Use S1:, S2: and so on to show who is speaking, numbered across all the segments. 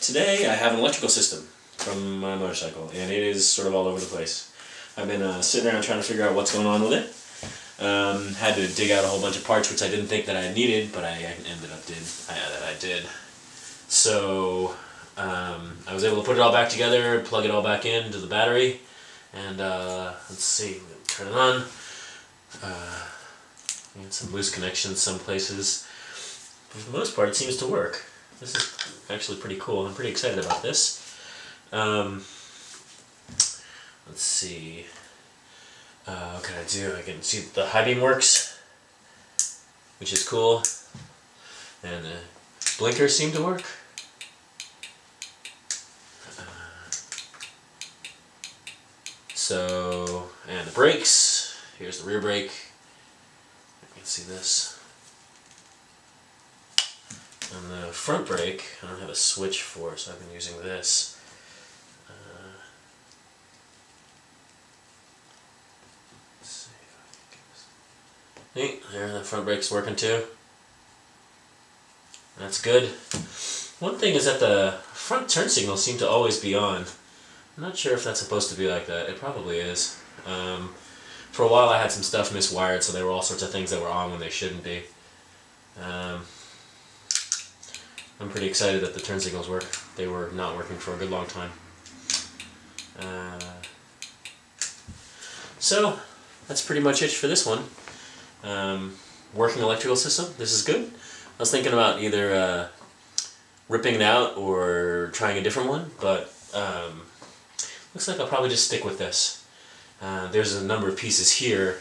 S1: Today I have an electrical system from my motorcycle, and it is sort of all over the place. I've been uh, sitting around trying to figure out what's going on with it. Um, had to dig out a whole bunch of parts, which I didn't think that I needed, but I ended up did. I, that I did. So um, I was able to put it all back together, plug it all back into the battery, and uh, let's see, turn it on. Uh, some loose connections some places. But For the most part, it seems to work. This is actually pretty cool. I'm pretty excited about this. Um, let's see. Uh, what can I do? I can see the high beam works, which is cool. And the blinkers seem to work. Uh, so, and the brakes. Here's the rear brake. You can see this. And the front brake, I don't have a switch for, so I've been using this. Uh, there, the front brake's working too. That's good. One thing is that the front turn signals seem to always be on. I'm not sure if that's supposed to be like that. It probably is. Um, for a while I had some stuff miswired, so there were all sorts of things that were on when they shouldn't be. Um, I'm pretty excited that the turn signals work. They were not working for a good long time. Uh, so, that's pretty much it for this one. Um, working electrical system, this is good. I was thinking about either uh, ripping it out or trying a different one, but um, looks like I'll probably just stick with this. Uh, there's a number of pieces here.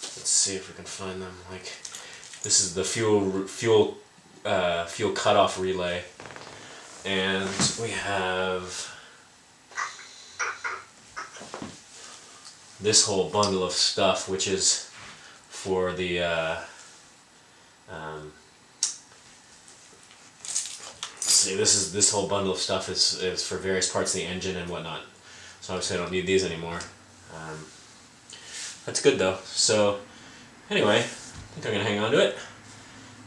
S1: Let's see if we can find them. Like, this is the fuel fuel uh, fuel cutoff relay. And we have this whole bundle of stuff, which is for the uh, um, see this is this whole bundle of stuff is, is for various parts of the engine and whatnot. So obviously I don't need these anymore. Um, that's good though. So anyway, I think I'm gonna hang on to it.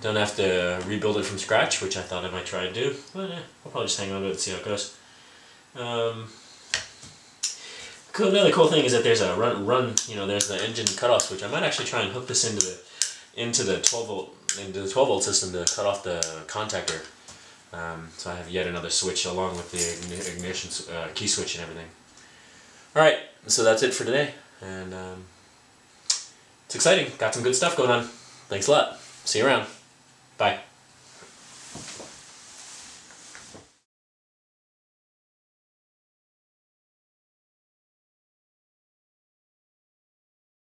S1: Don't have to rebuild it from scratch, which I thought I might try to do, but eh, I'll probably just hang on to it and see how it goes. Um, cool, the other cool thing is that there's a run, run, you know, there's the engine cutoff switch. I might actually try and hook this into the into the 12 volt into the 12 volt system to cut off the contactor. Um, so I have yet another switch along with the ignition uh, key switch and everything. All right, so that's it for today, and um, it's exciting. Got some good stuff going on. Thanks a lot. See you around. Bye.